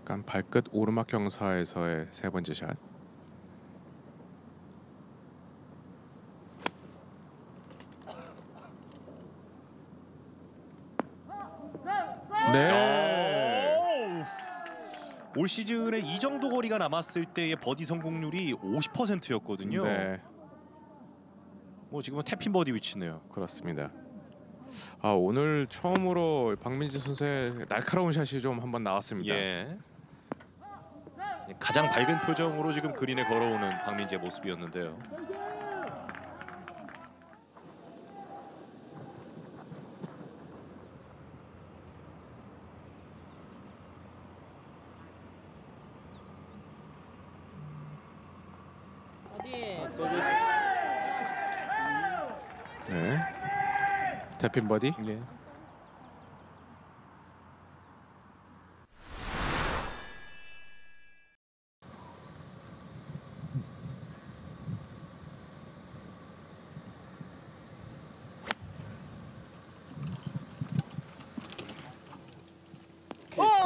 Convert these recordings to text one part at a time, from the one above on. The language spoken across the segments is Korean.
약간 발끝 오르막 경사에서의 세 번째 샷. 네. 올 시즌에 이 정도 거리가 남았을 때의 버디 성공률이 50%였거든요. 네, 뭐 지금은 tap-in 버디 위치네요. 그렇습니다. 아 오늘 처음으로 박민지 선수의 날카로운 샷이 좀 한번 나왔습니다. 예. 가장 밝은 표정으로 지금 그린에 걸어오는 박민지의 모습이었는데요. 네. 태핀 버디. 예.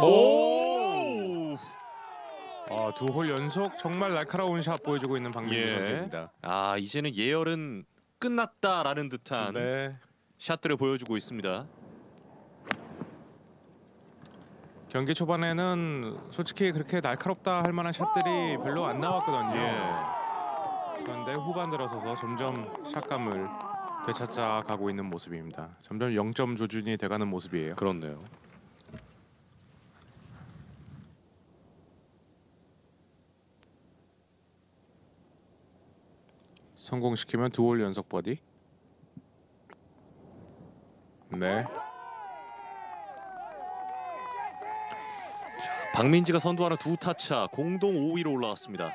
오! 아, 두 홀 연속 정말 날카로운 샷 보여주고 있는 박민지 예. 선수입니다. 아 이제는 예열은 끝났다라는 듯한 네. 샷들을 보여주고 있습니다. 경기 초반에는 솔직히 그렇게 날카롭다 할 만한 샷들이 별로 안 나왔거든요. 예. 그런데 후반 들어서서 점점 샷감을 되찾아 가고 있는 모습입니다. 점점 0점 조준이 돼가는 모습이에요. 그렇네요. 성공시키면 두 홀 연속 버디. 네. 박민지가 선두하는 두 타차 공동 5위로 올라왔습니다.